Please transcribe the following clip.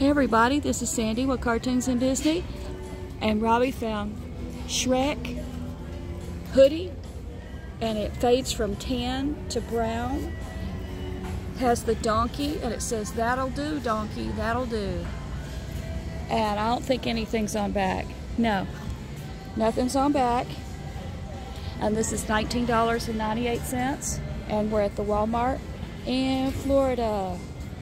Hey everybody, this is Sandy with Cartoons and Disney, and Robbie found Shrek hoodie, and it fades from tan to brown. Has the donkey, and it says, that'll do, donkey, that'll do. And I don't think anything's on back. No, nothing's on back. And this is $19.98, and we're at the Walmart in Florida.